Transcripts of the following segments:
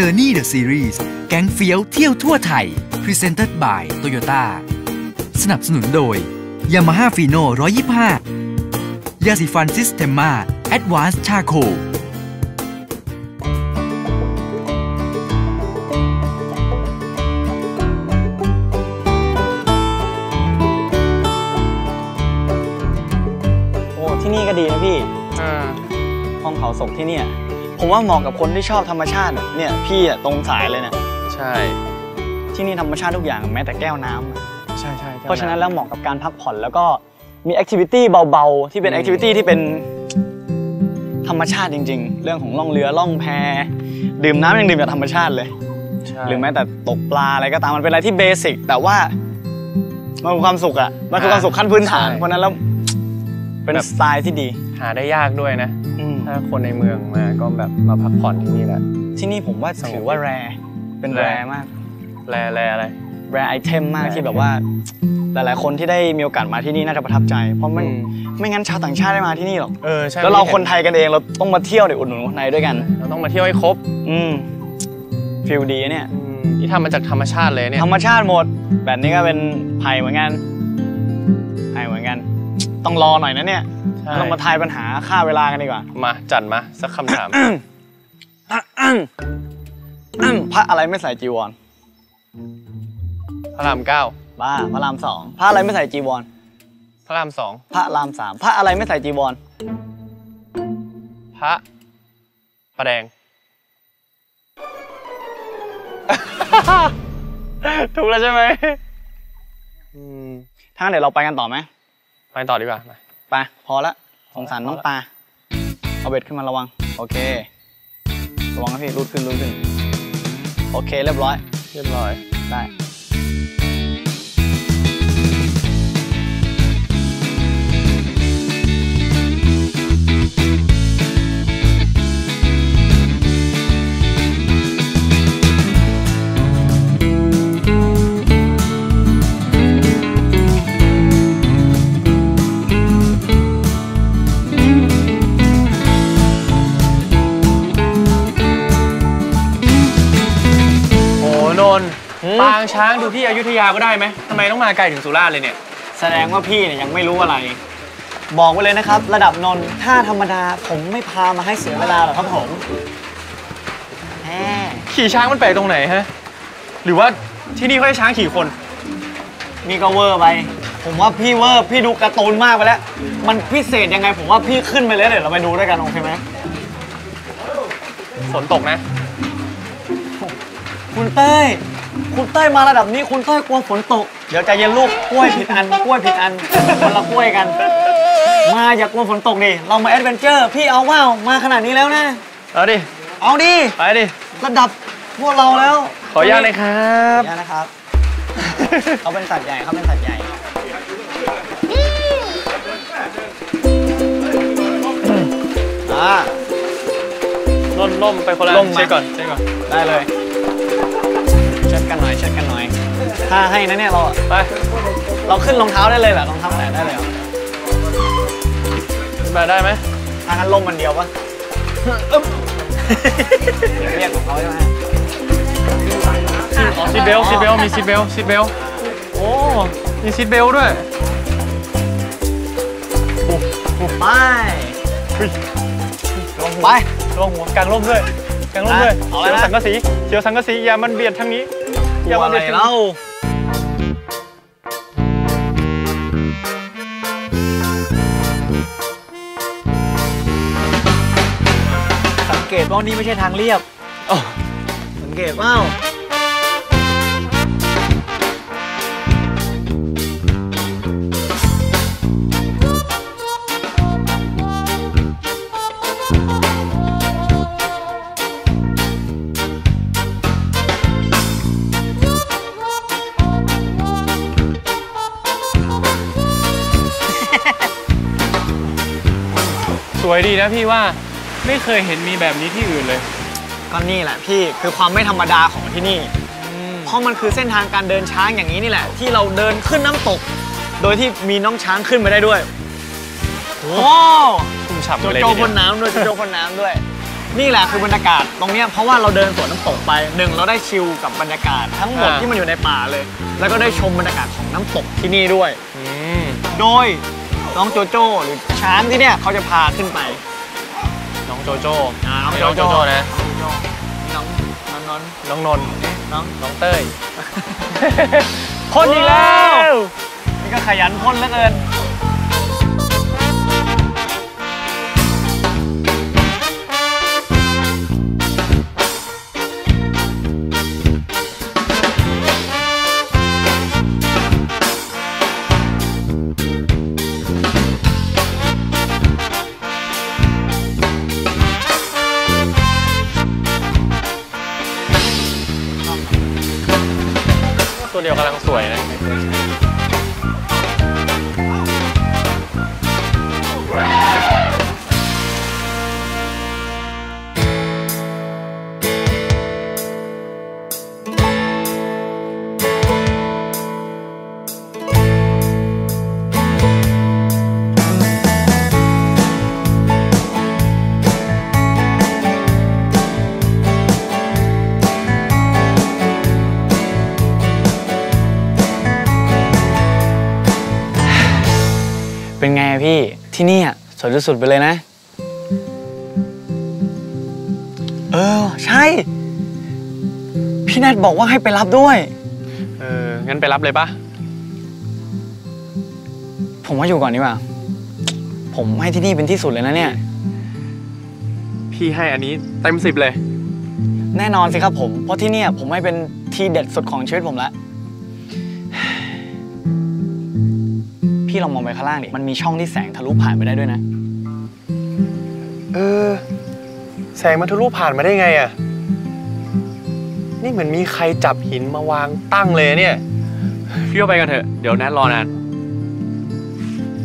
Journey the Series แก๊งเฟี้ยวเที่ยวทั่วไทย Presented by Toyota สนับสนุนโดย Yamaha Fino 125 ยาสีฟันซิสเ e มมา Advanced Charcoal โอ้ ที่นี่ก็ดีนะพี่อ่าห้องเขาสกที่เนี่ย ผมว่าเหมาะกับคนที่ชอบธรรมชาติอะเนี่ยพี่อะตรงสายเลยเนี่ยใช่ที่นี่ธรรมชาติทุกอย่างแม้แต่แก้วน้ำอะใช่ใช่เพราะฉะนั้นแล้วเหมาะกับการพักผ่อนแล้วก็มี activity เบาๆ ที่เป็น activity ที่เป็นธรรมชาติจริง ๆ เรื่องของล่องเรือล่องแพดื่มน้ำยังดื่มจากธรรมชาติเลย ใช่หรือแม้แต่ตกปลาอะไรก็ตามมันเป็นอะไรที่ basic แต่ว่ามันคือความสุขอะมันคือความสุขขั้นพื้นฐานเพราะฉะนั้นแล้วเป็นสไตล์ที่ดี หาได้ยากด้วยนะ อืมถ้าคนในเมืองมาก็แบบมาพักผ่อนที่นี่แหละ ที่นี่ผมว่าถือว่าแรเป็นแร rare มาก แลแลอะไร แรไอเทมมาก rare ที่แบบว่า หลายๆ คนที่ได้มีโอกาสมาที่นี่น่าจะประทับใจ เพราะไม่อืม ไม่งั้นชาวต่างชาติได้มาที่นี่หรอก เออใช่แล้วเราคนไทยกันเองเราต้องมาเที่ยวเดี๋ยวอุดหนุนคนไทยด้วยกัน เราต้องมาเที่ยวให้ครบอืมฟิลดีอะเนี่ยอืมที่ทำมาจากธรรมชาติเลยเนี่ยธรรมชาติหมด แบบนี้ก็เป็นไผ่เหมือนกันไผ่เหมือนกัน ต้องรอหน่อยนะเนี่ย ใช่ เรามาทายปัญหาค่าเวลากันดีกว่า มาจัดมาสักคำถาม พระอะไรไม่ใส่จีวร พระรามเก้าบ้า พระรามสองพระอะไรไม่ใส่จีวร พระรามสองพระรามสามพระอะไรไม่ใส่จีวร พระประแดง ถูกแล้วใช่ไหมอืมถ้างั้นเดี๋ยวเราไปกันต่อไหม ไปต่อดีกว่ามา ไปพอละสงสารน้องปลาเอาเบ็ดขึ้นมาระวัง โอเค ระวังนะพี่รูดขึ้นรูดขึ้น โอเคเรียบร้อย เรียบร้อยได้างช้างดูที่อยุธยาก็ได้ไหมทำไมต้องมาไกลถึงสุราษฎร์เลยเนี่ย แสดงว่าพี่เนี่ยยังไม่รู้อะไร บอกไว้เลยนะครับ ระดับนนท์ถ้าธรรมดาผมไม่พามาให้เสียเวลาหรอกครับผมแหมขี่ช้างมันแปลกตรงไหนฮะ หรือว่าที่นี่เขาให้ช้างขี่คน นี่ก็เวอร์ไป ผมว่าพี่เวอร์พี่ดูการ์ตูนมากไปแล้ว มันพิเศษยังไงผมว่าพี่ขึ้นไปเลยเดี๋ยวเราไปดูด้วยกันโอเคไหมฝนตกนะ คุณเต้ย คุณเต้ยมาระดับนี้คุณเต้ยกลัวฝนตก เดี๋ยวใจเย็นลูกกล้วยผิดอันกล้วยผิดอันคนละกล้วยกัน มาอย่ากลัวฝนตกดิเรามา adventure พี่เอาว่าวมาขนาดนี้แล้วนะ เอาดิ เอาดิ ไปดิ ระดับพวกเราแล้ว ขออนุญาตเลยครับขออนุญาตนะครับ เขาเป็นสัตว์ใหญ่เขาเป็นสัตว์ใหญ่ อ่าล่มล่มไปคนละล่มมา เช็คก่อนเช็คก่อน ได้เลยเช็ดกันหน่อยเช็ดกันหน่อย ถ้าให้นะเนี่ยเราอะไป เราขึ้นรองเท้าได้เลยเหรอรองเท้าแตะได้เลยเหรอขึ้นมาได้ไหมถ้างั้นล่มมันเดียวปะเรียกของเขาใช่ไหมอ๋อซีเบลซีเบลมีซีเบลซีเบลโอ้มีซีเบลด้วยไปลงไปลงหัวกลางร่มด้วยกลางร่มด้วยเอาเลยเขียวนะสังกะสีเขียวสังกะสีอย่ามันเบียดทางนี้ กอย่าลัวมาอะเบีไรยดทางเล่านี้สังเกตว่านี่ไม่ใช่ทางเรียบอ๋อสังเกตว่า วยดีนะพี่ว่าไม่เคยเห็นมีแบบนี้ที่อื่นเลย ก็นี่แหละพี่คือความไม่ธรรมดาของที่นี่ เพราะมันคือเส้นทางการเดินช้างอย่างนี้นี่แหละ ที่เราเดินขึ้นน้ำตก โดยที่มีน้องช้างขึ้นมาได้ด้วยโอ้ชุ่มฉ่ำโจเลยโจทีเดียวพ่นน้ำด้วยโจโจพ่นน้ำด้วย นี่แหละคือบรรยากาศตรงเนี้ยเพราะว่าเราเดินสวนน้ำตกไปหนึ่งเราได้ชิลกับบรรยากาศทั้งหมดอ่าที่มันอยู่ในป่าเลย แล้วก็ได้ชมบรรยากาศของน้ำตกที่นี่ด้วยอืมโดย น้องโจโจ้หรือช้างที่เนี่ยเขาจะพาขึ้นไป น้องโจโจ้อ่าน้องไม่โจโจ้ นะน้องน้องน้องน้องนนท์น้องน้องเต้ยพ่นอีกแล้ว นี่ก็ขยันพ่นเหลือเกิน ตัวเดียวกำลังสวยนะ วยที่สุดไปเลยนะ เออ ใช่ พี่แนทบอกว่าให้ไปรับด้วย เออ งั้นไปรับเลยปะผมว่าอยู่ก่อนดีกว่า ผมให้ที่นี่เป็นที่สุดเลยนะเนี่ย พี่ให้อันนี้เต็มสิบเลย แน่นอนสิครับผม เพราะที่เนี่ยผมให้เป็นทีเด็ดสุดของชีวิตผมละ พี่ลองมองไปข้างล่างดิ มันมีช่องที่แสงทะลุผ่านไปได้ด้วยนะ เออ แสงมันทะลุผ่านมาได้ไงอะ นี่เหมือนมีใครจับหินมาวางตั้งเลยเนี่ย พี่ว่าไปกันเถอะ เดี๋ยวแนทรอนาน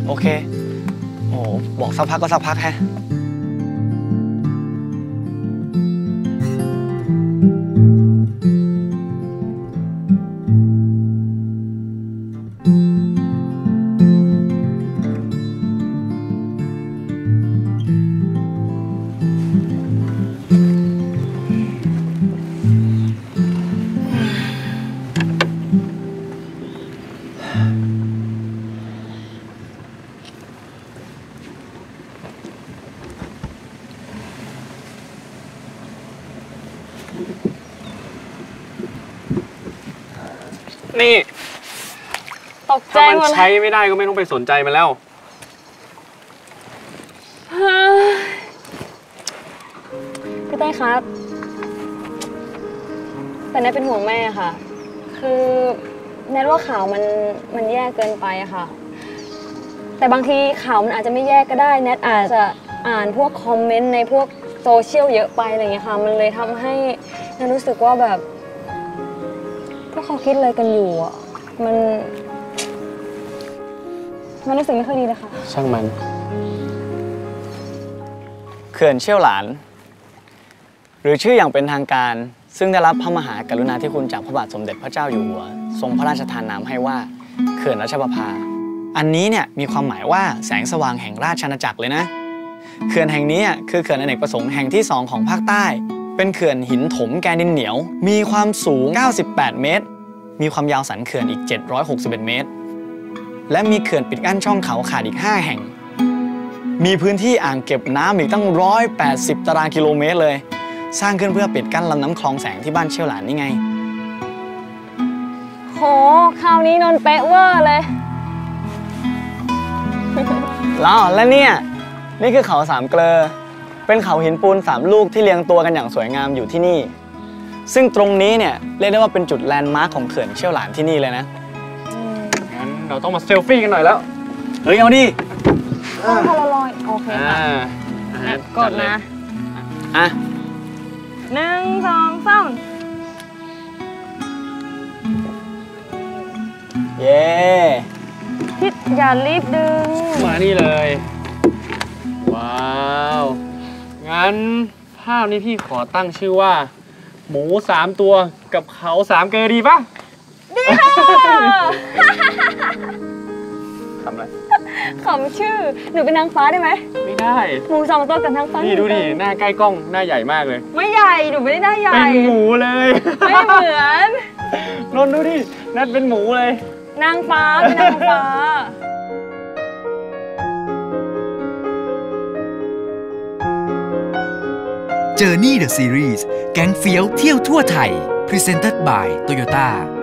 โอเค โอ้โหบอกสักพักก็สักพักแฮะ นี่ ตกใจถ้ามันหมดเลใช้ยไม่ได้ก็ไม่ต้องไปสนใจมันแล้วพี่เต้ยครับ แต่แนทเป็นห่วงแม่ค่ะ คือแนทว่าข่าวมันมันแย่เกินไปอะค่ะ แต่บางทีข่าวมันอาจจะไม่แย่ก็ได้ แนทอาจจะอ่านพวกคอมเมนต์ในพวก โซเชียลเยอะไปอะไรอย่างเงี้ยค่ะ มันเลยทำให้แนทรู้สึกว่าแบบ พวกเขาคิดอะไรกันอยู่อะมัน มันรู้สึกไม่ค่อยดีเลยค่ะ ช่างมันเขื่อนเชี่ยวหลาน หรือชื่ออย่างเป็นทางการ ซึ่งได้รับพระมหากรุณาธิคุณจากพระบาทสมเด็จพระเจ้าอยู่หัว ทรงพระราชทานนามให้ว่าเขื่อนรัชประภา อันนี้เนี่ยมีความหมายว่าแสงสว่างแห่งราชอาณาจักรเลยนะ เขื่อนแห่งนี้คือเขื่อนอเนกประสงค์แห่งที่ 2 ของภาคใต้ เป็นเขื่อนหินถมแกนดินเหนียว มีความสูง 98 เมตร มีความยาวสันเขื่อนอีก 761 เมตร และมีเขื่อนปิดกั้นช่องเขาขาดอีก 5 แห่ง มีพื้นที่อ่างเก็บน้ำอีกตั้ง 180 ตารางกิโลเมตรเลย สร้างขึ้นเพื่อปิดกั้นลำน้ำคลองแสงที่บ้านเชี่ยวหลานนี่ไง โห คราวนี้นนท์เป๊ะเวอร์เลย แล้วและเนี่ย นี่คือเขาสามเกลอ เป็นเขาหินปูนสามลูกที่เรียงตัวกันอย่างสวยงามอยู่ที่นี่ ซึ่งตรงนี้เนี่ยเรียกได้ว่าเป็นจุดแลนด์มาร์คของเขื่อนเชี่ยวหลานที่นี่เลยนะ งั้นเราต้องมาเซลฟี่กันหน่อยแล้วเฮ้ยเอาดิต้องพลลอยโอเคอ่าค่ะอะกดนะอะ หนึ่งสองสามเย้ พี่อย่ารีบดึงมานี่เลย งั้นภาพนี้พี่ขอตั้งชื่อว่า หมูสามตัวกับเขาสามเกอดีปะดีค่ะทำอะไรขำชื่อ หนูเป็นนางฟ้าได้ไหม ไม่ได้ หมูสองตัวกับนางฟ้านี่ดูดิหน้าใกล้กล้องหน้าใหญ่มากเลย ไม่ใหญ่ หนูไม่ได้หน้าใหญ่ เป็นหมูเลย ไม่เหมือน นนท์ดูดิ นัดเป็นหมูเลย นางฟ้าเป็นนางฟ้า Journey the Series แก๊งเฟี้ยวเที่ยวทั่วไทย Presented by Toyota